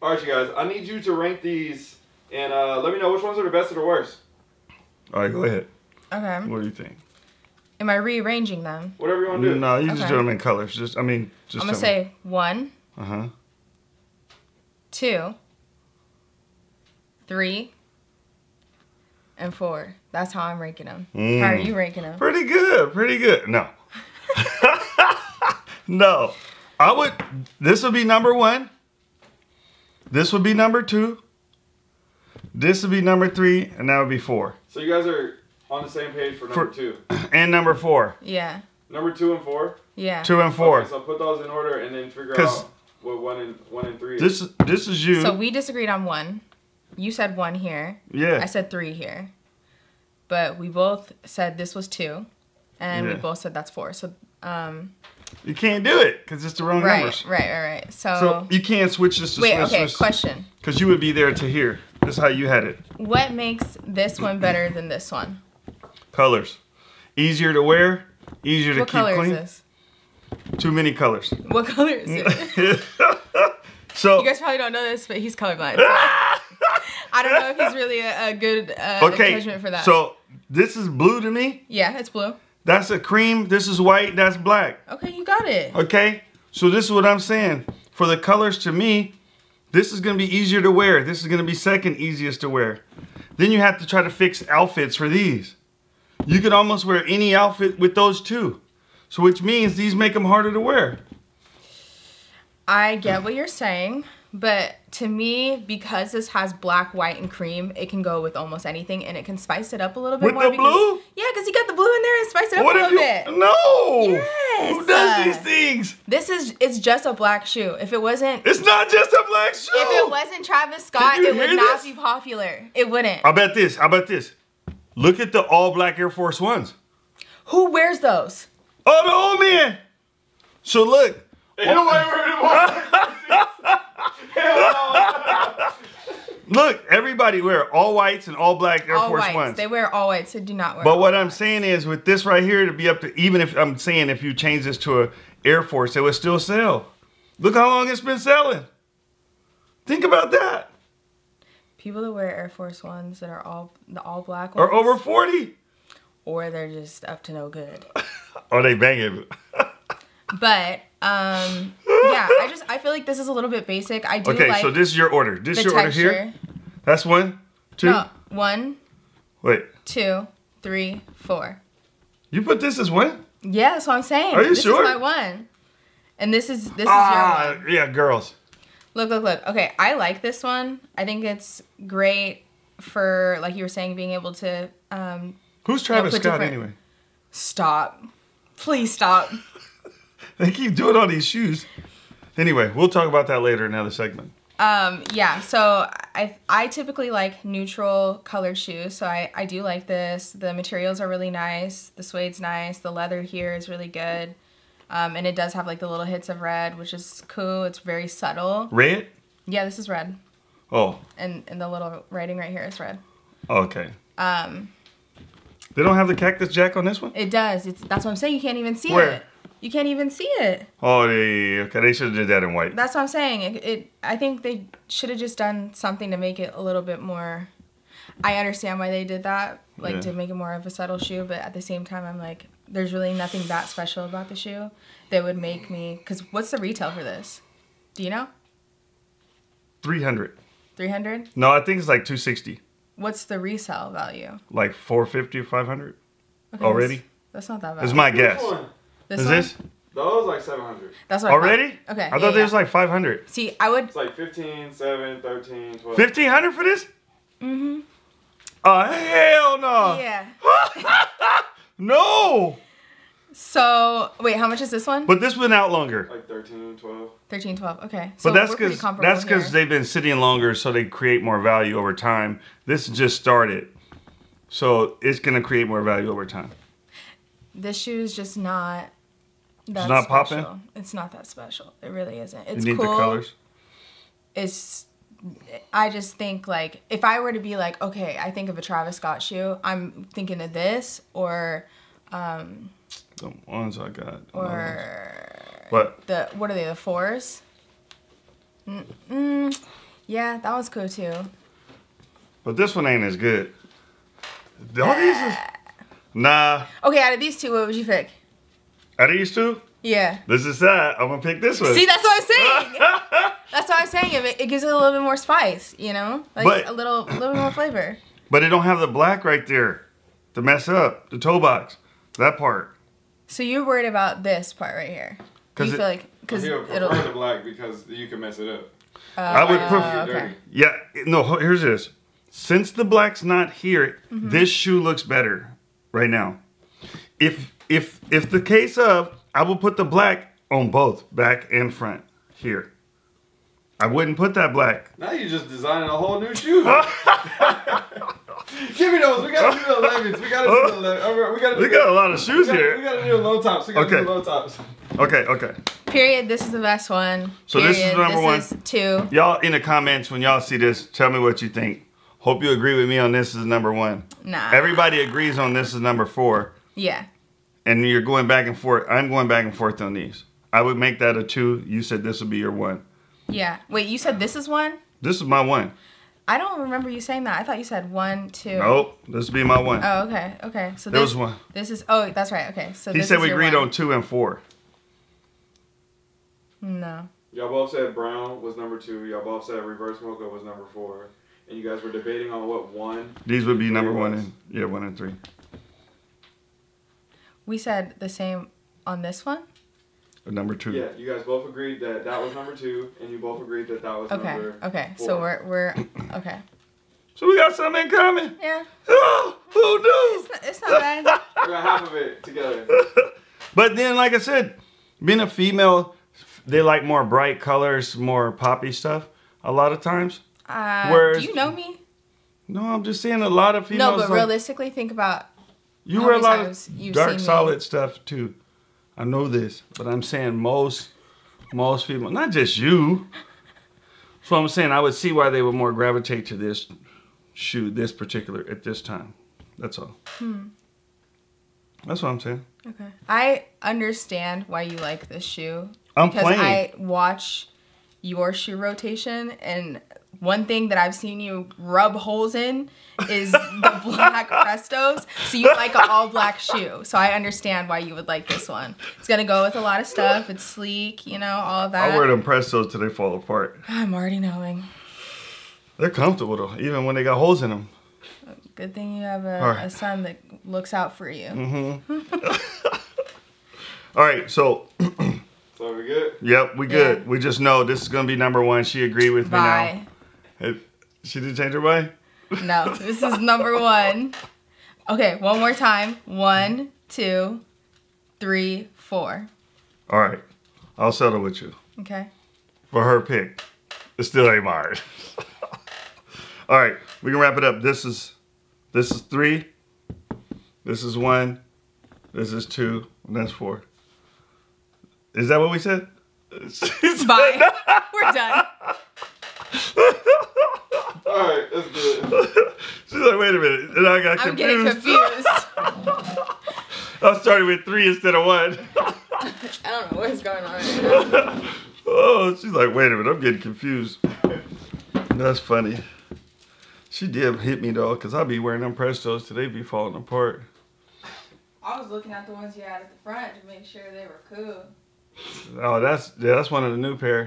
All right, you guys. I need you to rank these and uh, let me know which ones are the best or the worst. All right, go ahead. Okay. What do you think? Am I rearranging them? Whatever you want to do. No, you just Okay. do them in colors. Just, I mean, just. I'm gonna say one, Uh huh. two, three, and four. That's how I'm ranking them. Mm. How are you ranking them? Pretty good. Pretty good. No. no. I would. This would be number one. This would be number two. This would be number three, and that would be four. So you guys are on the same page for number For- two. And number four. Yeah. Number two and four. Yeah. Two and four. Okay, so put those in order and then figure out what one and one and three. is. This is this is you. So we disagreed on one. You said one here. yeah. I said three here. But we both said this was two. And we both said that's four. So um You can't do it because it's the wrong right, numbers. right, right, right. So, So you can't switch this to wait, switch, okay, question. Because you would be there to hear. This is how you had it. What makes this one better than this one? Colors. Easier to wear. Easier to What keep color clean. is this? Too many colors. What color is it? so You guys probably don't know this, but he's colorblind. so I don't know if he's really a, a good uh, okay. for that. So this is blue to me. yeah, it's blue. That's a cream. This is white. That's black. Okay, you got it. Okay. So this is what I'm saying. For the colors to me, this is gonna be easier to wear. This is gonna be second easiest to wear. Then you have to try to fix outfits for these. You could almost wear any outfit with those two. So which means these make them harder to wear. I get what you're saying, but to me, because this has black, white, and cream, it can go with almost anything, and it can spice it up a little bit With more. the because, blue? Yeah, because you got the blue in there and spice it up What a if little you? bit. No. Yes. Who does Uh, these things? This is it's just a black shoe. If it wasn't, It's not just a black shoe. if it wasn't Travis Scott, it would not this? be popular. It wouldn't. I bet this. I bet this. Look at the all black Air Force Ones. Who wears those? Oh, the old man. So look. Ain't nobody worried about Hell no. Everybody wear all whites and all black Air all Force whites. Ones. They wear all whites. They do not wear. But what I'm whites. saying is, with this right here, to be up to even if I'm saying if you change this to a Air Force, it would still sell. Look how long it's been selling. Think about that. people that wear Air Force Ones that are all the all black ones, Or over 40. or they're just up to no good. Or they banging. But um, yeah, I just I feel like this is a little bit basic. I do Okay, like so this is your order. This the your order here. That's one, two. No, one, Wait, two, three, four. you put this as one? Yeah, that's what I'm saying. Are you this sure? is my one. And this is this is Ah, your one. yeah, girls. Look, look, look. Okay, I like this one. I think it's great for like you were saying, being able to um, Who's Travis put Scott anyway? stop. Please stop. They keep doing all these shoes. Anyway, we'll talk about that later in another segment. Um, yeah, so I I typically like neutral colored shoes, so I, I do like this. The materials are really nice. The suede's nice. The leather here is really good. Um, and it does have like the little hits of red, which is cool. It's very subtle. Red? Yeah, this is red. Oh, And and the little writing right here is red. okay. Um, They don't have the Cactus Jack on this one? it does. It's that's what I'm saying. You can't even see Where? it. You can't even see it. Oh, they, okay. They should have did that in white. That's what I'm saying. It, it I think they should have just done something to make it a little bit more. I understand why they did that, like Yeah. to make it more of a subtle shoe, but at the same time, I'm like, there's really nothing that special about the shoe that would make me. Because what's the retail for this? Do you know? 300. 300. No, I think it's like 260. What's the resale value? Like 450 or 500. Okay, Already? That's, that's not that bad. Is my Which guess. One? This Is one? this Those like 700. That's what I thought. already? Okay. I thought yeah, there was like 500. See, I would. It's like 15, 7, 13, 12. 1500 for this? Mm-hmm. Oh, hell no. Yeah. no. So wait, how much is this one? But this went out longer. Like 13, 12. 13, 12. Okay. So But that's we're because that's because they've been sitting longer, so they create more value over time. This just started, so it's gonna create more value over time. this shoe is just not that not special. popping? It's not that special. It really isn't. You It's need cool. the colors. It's I just think like if I were to be like, okay, I think of a Travis Scott shoe, I'm thinking of this or um The ones I got. or What? the what are they, the fours? Mm, mm, Yeah, that was cool too. But this one ain't as good. All these is, nah. Okay, out of these two, what would you pick? Out of these two, Yeah. this is that. I'm gonna pick this one. See, that's what I'm saying. that's what I'm saying. It, it gives it a little bit more spice, you know, like But- a little, a little more flavor. but it don't have the black right there to mess up the toe box. That part. So you're worried about this part right here? 'Cause you it- feel like because He'll it'll. prefer the black because you can mess it up. I would uh, prefer- okay. Yeah, no, here's this. Since the black's not here, Mm-hmm. this shoe looks better right now. If if if the case of I will put the black on both back and front here. I wouldn't put that black. Now you're just designing a whole new shoe. Give me those. We gotta do the 11s. We gotta do the 11s. Uh, we gotta do We got a lot of shoes we gotta, We here. gotta do the low tops. We gotta Okay. do the low tops. Okay, okay. Period. This is the best one. So this is Period. number one. Is two. Y'all in the comments when y'all see this, tell me what you think. Hope you agree with me on this is number one. Nah. Everybody agrees on this is number four. Yeah. And you're going back and forth. I'm going back and forth on these. I would make that a two. You said this would be your one. Yeah. Wait, you said this is one? This is my one. I don't remember you saying that. I thought you said one, two. Nope, this would be my one. Oh, okay. Okay. So There this was one. This is. Oh, that's right. Okay. So He this said is we agreed one. on two and four. No. Y'all both said brown was number two. Y'all both said reverse mocha was number four. And you guys were debating on what one. These would be number one and yeah, one and three. We said the same on this one. Number two. Yeah, you guys both agreed that that was number two, and you both agreed that that was Okay. number. Okay. Okay. So we're we're okay. So we got something in common. Yeah. Oh, who knew? It's not, it's not bad. We got half of it together. But then, like I said, being a female, they like more bright colors, more poppy stuff. A lot of times. Uh, Whereas- do you know me? No, I'm just saying a lot of females. No, but like- realistically, think about You How wear a lot of dark, me? solid stuff too. I know this, but I'm saying most, most people, not just you. So I'm saying I would see why they would more gravitate to this shoe, this particular at this time. That's all. Hmm. That's what I'm saying. Okay. I understand why you like this shoe. I'm because playing. I watch your shoe rotation and one thing that I've seen you rub holes in is the black Prestos. So you like an all black shoe. So I understand why you would like this one. It's gonna go with a lot of stuff. It's sleek, you know, all of that. I wear them Prestos till they fall apart. I'm already knowing. They're comfortable though, even when they got holes in them. Good thing you have a, All right. a son that looks out for you. Mm-hmm. All right, so So we good? yep, we good. Yeah. We just know this is gonna be number one. She agreed with me Bye. now. Hey, She didn't change her mind. No, this is number one. Okay, one more time. One, two, three, four. All right, I'll settle with you Okay. for her pick. It still ain't mine. All right, we can wrap it up. This is this is three. This is one. This is two. And that's four. Is that what we said? Bye. We're done. All right, that's good. She's like, wait a minute. And I got I'm confused. getting confused. I started with three instead of one. I don't know what's going on right now. oh, she's like, wait a minute. I'm getting confused. That's funny. She did hit me though, because I'll be wearing them Prestos today, be falling apart. I was looking at the ones you had at the front to make sure they were cool. Oh, that's yeah, that's one of the new pair.